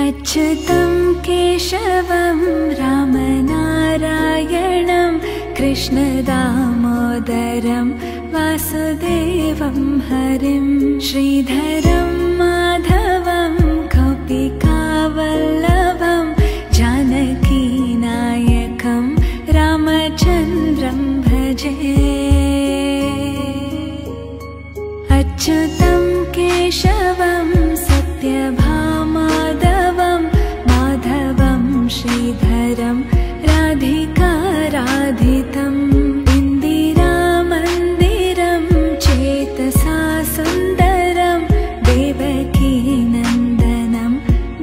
अच्युतं केशवं रामनारायणं कृष्णदामोदरं वासुदेवं हरिं श्रीधरं माधवं कपिकावल्लभं जानकीनायकं रामचन्द्रं भजे। अच्युतं केशवं श्रीधरं राधिकाराधितम् इन्दिरामन्दिरं चेतसा सुन्दरं देवकीनन्दनं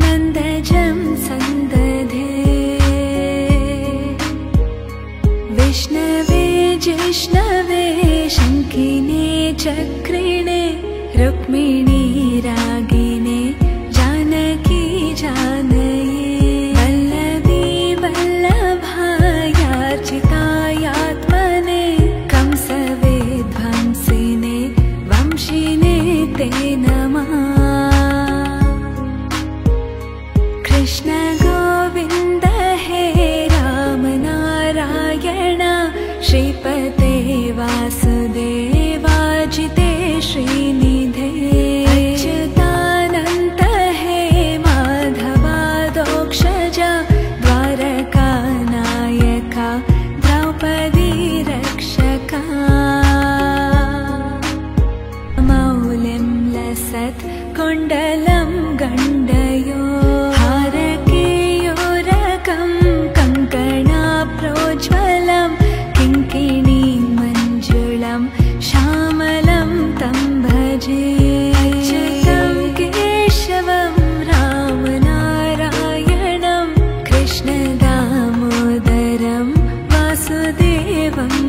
नन्दजं सन्दधे। विष्णवे जिष्णवे शङ्किने चक्रिणे रुक्मिणी वाजिते श्रीनि from